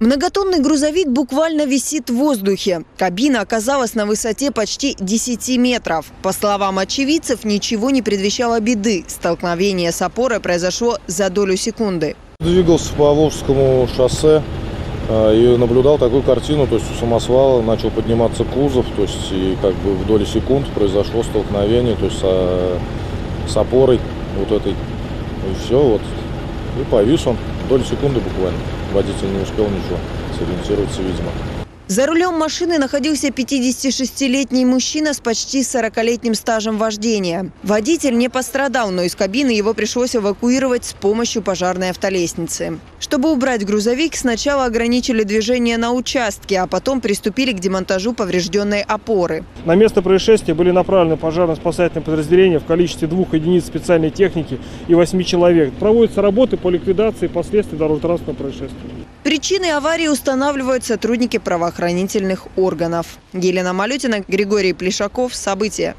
Многотонный грузовик буквально висит в воздухе. Кабина оказалась на высоте почти 10 метров. По словам очевидцев, ничего не предвещало беды. Столкновение с опорой произошло за долю секунды. Двигался по Волжскому шоссе э, и наблюдал такую картину, то есть у самосвала начал подниматься кузов, то есть и как бы в доли секунд произошло столкновение, то есть со- с опорой вот этой. И все, вот. И повис он доли секунды буквально. Водитель не успел ничего сориентироваться, видимо. За рулем машины находился 56-летний мужчина с почти 40-летним стажем вождения. Водитель не пострадал, но из кабины его пришлось эвакуировать с помощью пожарной автолестницы. Чтобы убрать грузовик, сначала ограничили движение на участке, а потом приступили к демонтажу поврежденной опоры. На место происшествия были направлены пожарно-спасательные подразделения в количестве двух единиц специальной техники и восьми человек. Проводятся работы по ликвидации последствий дорожно-транспортного происшествия. Причины аварии устанавливают сотрудники правоохранительных органов. Елена Малютина, Григорий Плешаков. События.